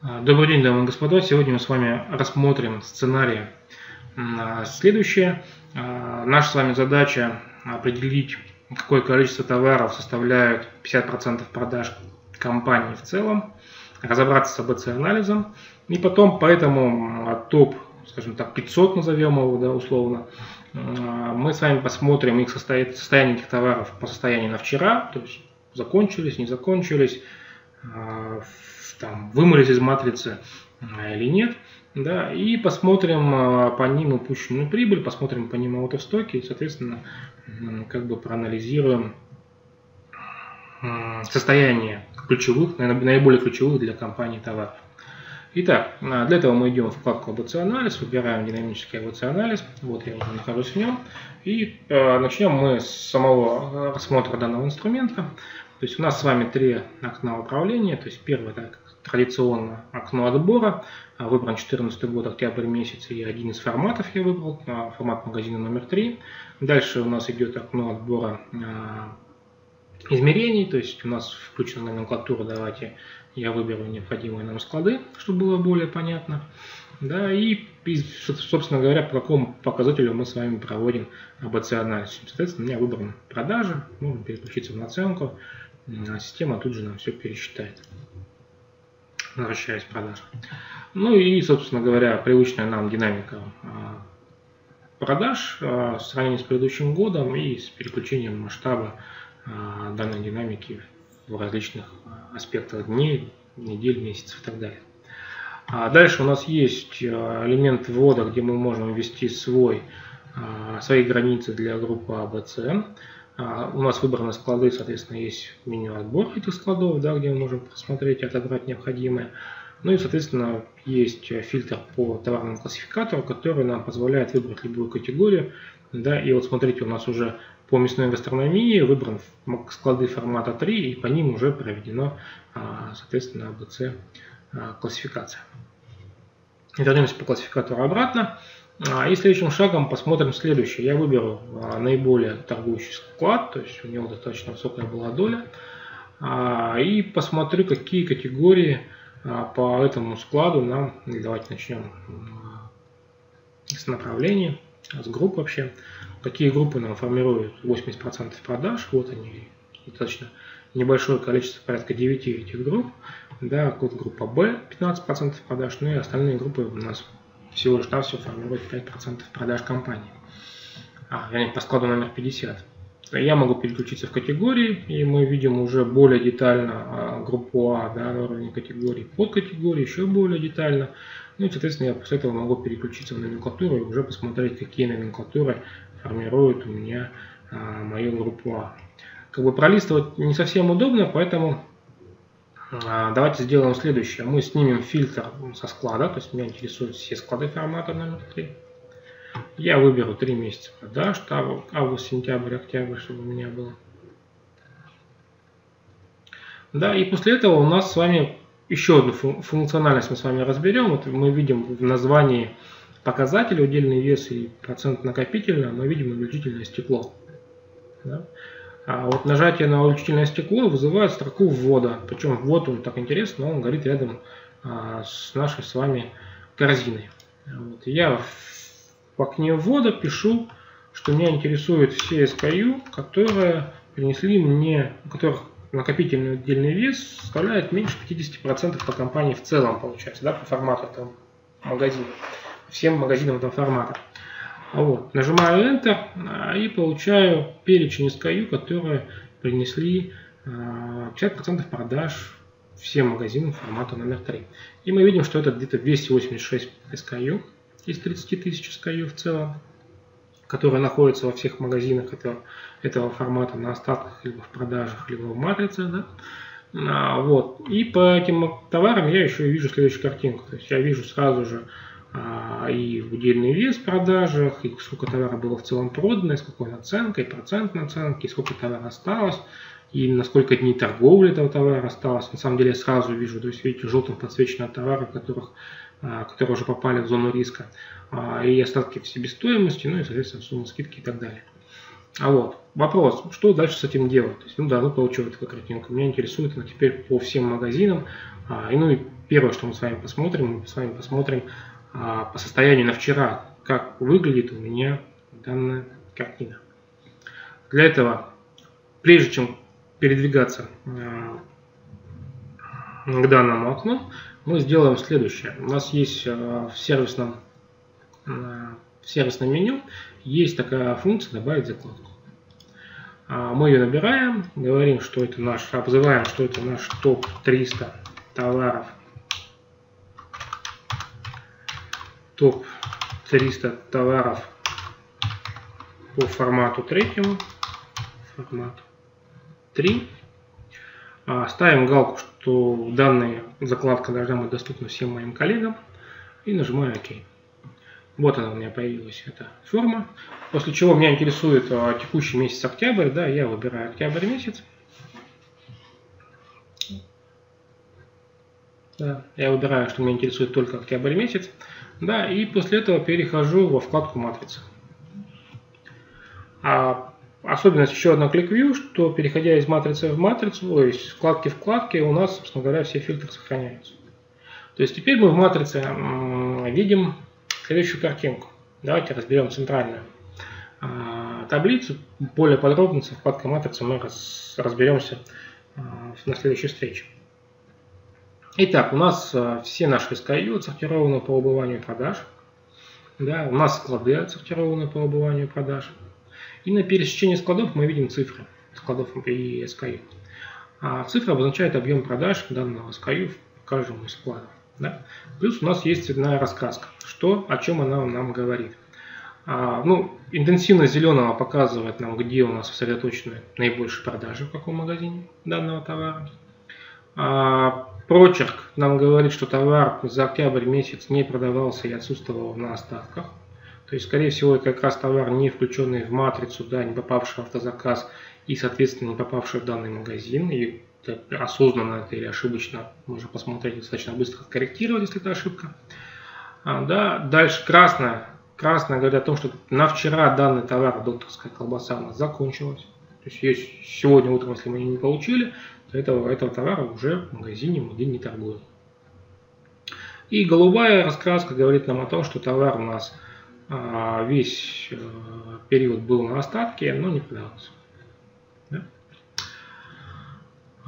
А, добрый день, дамы и господа. Сегодня мы с вами рассмотрим сценарий следующее. А, наша с вами задача определить, какое количество товаров составляют 50% продаж компании в целом, разобраться с АБЦ-анализом, и потом по этому топ, скажем так, 500 назовем его, да, условно, а, мы с вами посмотрим их состояние этих товаров по состоянию на вчера, то есть закончились, не закончились, там, вымылись из матрицы а, или нет. Да, и посмотрим а, по ним упущенную прибыль, посмотрим по ним аутостоки и, соответственно, как бы проанализируем состояние ключевых, наиболее ключевых для компании товаров. Итак, для этого мы идем в вкладку АБЦ-анализ, выбираем динамический АБЦ-анализ, вот я уже нахожусь в нем, и э, начнем мы с самого рассмотра данного инструмента. То есть у нас с вами три окна управления, то есть первое это традиционно окно отбора, а, выбран 14 год, октябрь месяц, и один из форматов я выбрал, а, формат магазина номер 3. Дальше у нас идет окно отбора а, измерений, то есть у нас включена номенклатура, давайте я выберу необходимые нам склады, чтобы было более понятно. Да, и, собственно говоря, по какому показателю мы с вами проводим АБЦ-анализ. Соответственно, у меня выбрана продажа, можно переключиться в наценку, система тут же нам все пересчитает возвращаясь к продажам. Ну и, собственно говоря, привычная нам динамика а, продаж а, в сравнении с предыдущим годом и с переключением масштаба а, данной динамики в различных аспектах дней, недель, месяцев и так далее. Дальше у нас есть элемент ввода, где мы можем ввести свой, свои границы для группы ABC. А, у нас выбраны склады, соответственно, есть меню отбор этих складов, да, где мы можем посмотреть и отобрать необходимое. Ну и, соответственно, есть фильтр по товарному классификатору, который нам позволяет выбрать любую категорию. Да, и вот смотрите, у нас уже по мясной гастрономии выбран склады формата 3, и по ним уже проведено, а, соответственно, ABC а, классификация. Вернемся по классификатору обратно. А, и следующим шагом посмотрим следующее. Я выберу а, наиболее торгующий склад, то есть у него достаточно высокая была доля. А, и посмотрю, какие категории по этому складу нам, давайте начнем с направления, с групп вообще. Какие группы нам формируют 80% продаж, вот они, достаточно небольшое количество, порядка 9 этих групп. Да, группа B 15% продаж, ну и остальные группы у нас всего лишь навсего формирует 5% продаж компании. А, вернее, по складу номер 50. Я могу переключиться в категории, и мы видим уже более детально а, группу А, да, на уровне категории, под категории, еще более детально. Ну и, соответственно, я после этого могу переключиться в номенклатуру и уже посмотреть, какие номенклатуры формируют у меня а, мою группу А. Как бы пролистывать не совсем удобно, поэтому давайте сделаем следующее. Мы снимем фильтр со склада, то есть меня интересуют все склады формата номер 3. Я выберу 3 месяца продаж, август, сентябрь, октябрь, чтобы у меня было. Да, и после этого у нас с вами еще одну функциональность мы с вами разберем. Вот мы видим в названии показателя удельный вес и процент накопительного, мы видим увеличительное стекло. Да? А вот нажатие на увеличительное стекло вызывает строку ввода. Причем ввод он так интересно, он горит рядом а, с нашей с вами корзиной. Вот. Я в окне ввода пишу, что меня интересуют все SKU, которые принесли мне, у которых накопительный отдельный вес составляет меньше 50% по компании в целом, получается, да, по формату этого магазина, всем магазинам этого формата. Вот. Нажимаю Enter а, и получаю перечень SKU, которые принесли 50% а, продаж всем магазинам формата номер 3. И мы видим, что это где-то 286 SKU из 30 тысяч SKU в целом, которые находятся во всех магазинах этого, этого формата на остатках, либо в продажах, либо в матрице. Да? А, вот. И по этим товарам я еще вижу следующую картинку. То есть я вижу сразу же и удельный вес в продажах, и сколько товара было в целом продано, и с какой наценкой, процент наценки, и сколько товара осталось, и на сколько дней торговли этого товара осталось. На самом деле я сразу вижу, то есть видите, желтым подсвечены товары, которых, а, которые уже попали в зону риска, а, и остатки в себестоимости, ну и, соответственно, сумма скидки и так далее. А вот, вопрос, что дальше с этим делать? То есть, ну да, ну получил такую картинку. Меня интересует она теперь по всем магазинам, а, и ну и первое, что мы с вами посмотрим, мы с вами посмотрим а, по состоянию на вчера, как выглядит у меня данная картина. Для этого, прежде чем передвигаться а, к данному окну, мы сделаем следующее. У нас есть а, в сервисном, а, в сервисном меню есть такая функция «Добавить закладку». А, мы ее набираем, говорим, что это наш, обзываем, что это наш топ-300 товаров, топ-300 товаров по формату третьему, формату 3. А, ставим галку, что данная закладка должна быть доступна всем моим коллегам и нажимаю ОК. Вот она у меня появилась, эта форма. После чего меня интересует а, текущий месяц октябрь, да, я выбираю октябрь месяц. Да, я выбираю, что меня интересует только октябрь месяц. Да, и после этого перехожу во вкладку матрица. А особенность еще одна ClickView, что переходя из матрицы в матрицу, то есть вкладки вкладки, у нас, собственно говоря, все фильтры сохраняются. То есть теперь мы в матрице видим следующую картинку. Давайте разберем центральную а, таблицу. Более подробно со вкладкой матрицы мы разберемся а, на следующей встрече. Итак, у нас а, все наши SKU отсортированы по убыванию продаж. Да, у нас склады отсортированы по убыванию продаж. И на пересечении складов мы видим цифры складов и SKU. А цифра обозначает объем продаж данного SKU в каждом из складов. Да? Плюс у нас есть цветная раскраска. Что, о чем она нам говорит? А, ну, интенсивность зеленого показывает нам, где у нас сосредоточены наибольшие продажи в каком магазине данного товара. А, прочерк нам говорит, что товар за октябрь месяц не продавался и отсутствовал на остатках. То есть, скорее всего, это как раз товар, не включенный в матрицу, да, не попавший в автозаказ и, соответственно, не попавший в данный магазин. И осознанно это или ошибочно, можно посмотреть достаточно быстро корректировать, если это ошибка. А, да, дальше красная. Красная говорит о том, что на вчера данный товар, докторская колбаса, у нас закончилась. То есть, есть сегодня утром, если мы ее не получили, то этого, этого товара уже в магазине мы не торгуем. И голубая раскраска говорит нам о том, что товар у нас а, весь э, период был на остатке, но не продался.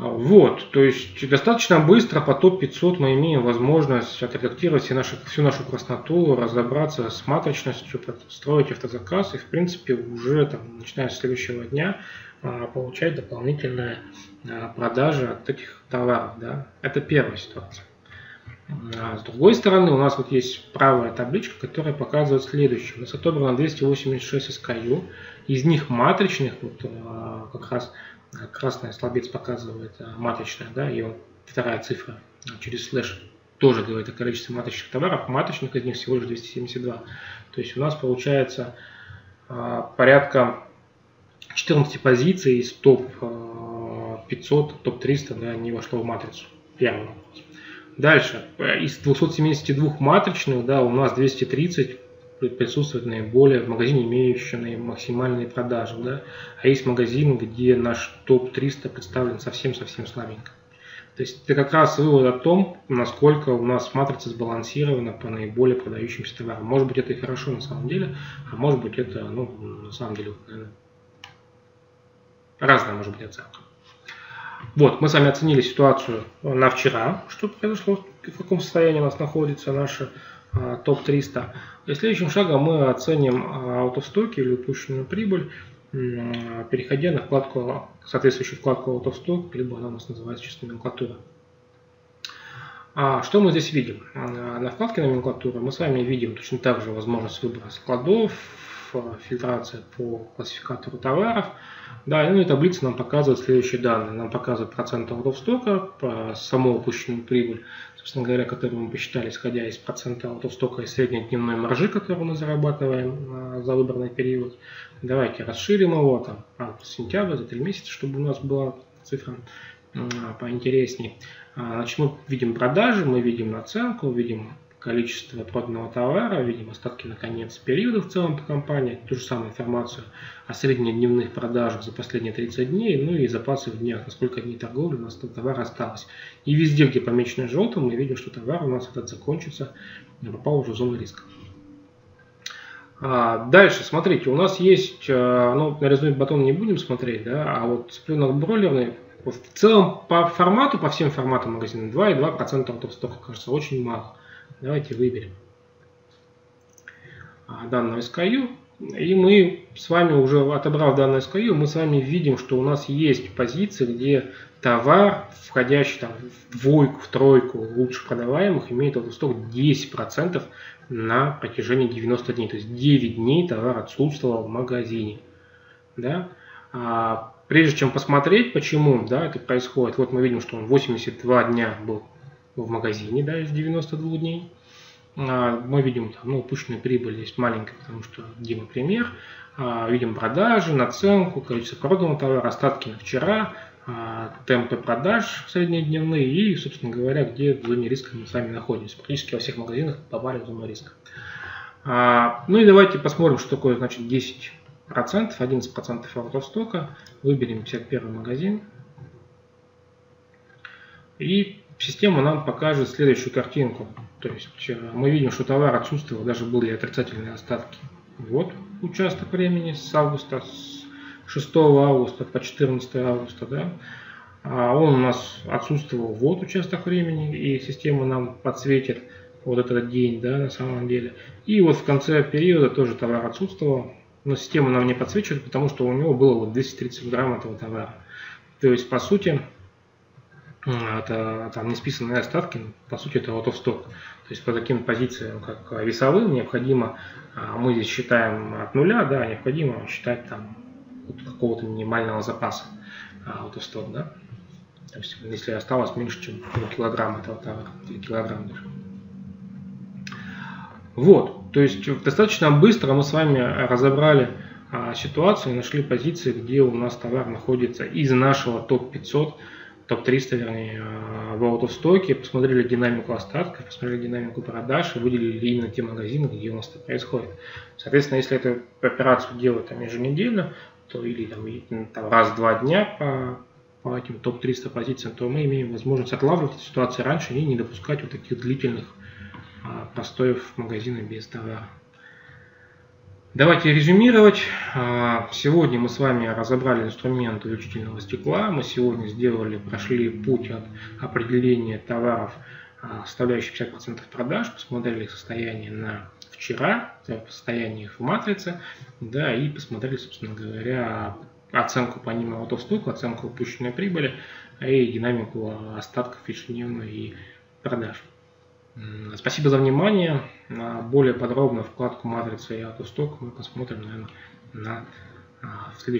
Вот, то есть достаточно быстро по топ-500 мы имеем возможность отредактировать все наши, всю нашу красноту, разобраться с матричностью, строить автозаказ и, в принципе, уже там, начиная с следующего дня а, получать дополнительные а, продажи от таких товаров. Да? Это первая ситуация. А с другой стороны, у нас вот есть правая табличка, которая показывает следующее. У нас отобрано 286 SKU, из них матричных, вот, как раз красный слабец показывает матричное, да, и вторая цифра через слэш тоже говорит о количестве маточных товаров, маточных из них всего лишь 272. То есть у нас получается порядка 14 позиций из топ 500, э, топ 300 да, не вошло в матрицу. Первый Дальше, из 272 матричных, да, у нас 230 присутствует наиболее в магазине, имеющие максимальные продажи. Да? А есть магазин, где наш топ-300 представлен совсем-совсем слабенько. То есть это как раз вывод о том, насколько у нас матрица сбалансирована по наиболее продающимся товарам. Может быть это и хорошо на самом деле, а может быть это ну, на самом деле разная может быть оценка. Вот, мы с вами оценили ситуацию на вчера, что произошло, в каком состоянии у нас находится наша а, топ-300. И следующим шагом мы оценим out of stock или упущенную прибыль, переходя на вкладку, соответствующую вкладку out of stock, либо она у нас называется сейчас номенклатура. А что мы здесь видим? А, на вкладке номенклатура мы с вами видим точно так же возможность выбора складов, фильтрация по классификатору товаров. Да, ну и таблица нам показывает следующие данные. Нам показывает процент stock, саму упущенную прибыль, собственно говоря, которую мы посчитали, исходя из процента stock и средней дневной маржи, которую мы зарабатываем а, за выбранный период. Давайте расширим его, там, август, сентябрь, за три месяца, чтобы у нас была цифра поинтереснее. А, значит, мы видим продажи, мы видим наценку, видим количество проданного товара, видим остатки на конец периода в целом по компании, ту же самую информацию о среднедневных продажах за последние 30 дней, ну и запасы в днях, насколько дней торговли у нас товар осталось. И везде, где помечено желтым, мы видим, что товар у нас этот закончится, попал уже в зону риска. А, дальше, смотрите, у нас есть, э, ну, на резюме батон не будем смотреть, да, а вот цыпленок бройлерный, в целом по формату, по всем форматам магазина 2,2% от стока, кажется, очень мало. Давайте выберем а, данную SKU. И мы с вами уже отобрав данную SKU, мы с вами видим, что у нас есть позиции, где товар, входящий там, в двойку, в тройку лучше продаваемых, имеет сток 10% на протяжении 90 дней. То есть 9 дней товар отсутствовал в магазине. Да? А, прежде чем посмотреть, почему да, это происходит, вот мы видим, что он 82 дня был в магазине да, из 92 дней. А, мы видим, там, ну, упущенная прибыль есть маленькая, потому что Дима пример. А, видим продажи, наценку, количество проданного товара, остатки на вчера, а, темпы продаж среднедневные и, собственно говоря, где в зоне риска мы с вами находимся. Практически во всех магазинах попали в зону риска. Ну и давайте посмотрим, что такое значит 10 процентов, 11 процентов out стока. Выберем 51 магазин. И система нам покажет следующую картинку. То есть э, мы видим, что товар отсутствовал, даже были отрицательные остатки. Вот участок времени с августа, с 6 августа по 14 августа, да. А он у нас отсутствовал вот участок времени, и система нам подсветит вот этот день, да, на самом деле. И вот в конце периода тоже товар отсутствовал, но система нам не подсвечивает, потому что у него было вот 230 грамм этого товара. То есть, по сути, это там не списанные остатки, по сути это of stock. То есть по таким позициям, как весовым, необходимо, а, мы здесь считаем от нуля, да, необходимо считать там вот какого-то минимального запаса out of stock, да. То есть если осталось меньше, чем килограмм этого товара, или килограмм даже. Вот, то есть достаточно быстро мы с вами разобрали а, ситуацию нашли позиции, где у нас товар находится из нашего топ-500 топ-300, вернее, э, в аутостоке, посмотрели динамику остатков, посмотрели динамику продаж и выделили именно те магазины, где у нас это происходит. Соответственно, если эту операцию делать там еженедельно, то или там, там раз-два дня по, по этим топ-300 позициям, то мы имеем возможность отлавливать эту ситуацию раньше и не допускать вот таких длительных а, простоев магазина без товара. Давайте резюмировать. А, сегодня мы с вами разобрали инструмент увеличительного стекла. Мы сегодня сделали, прошли путь от определения товаров, а, составляющих 50% продаж, посмотрели состояние на вчера, состояние их в матрице, да, и посмотрели, собственно говоря, оценку по ним аутостоку, оценку упущенной прибыли и динамику остатков ежедневной и продаж. Спасибо за внимание. Более подробно вкладку матрицы и автосток мы посмотрим, наверное, на, в следующем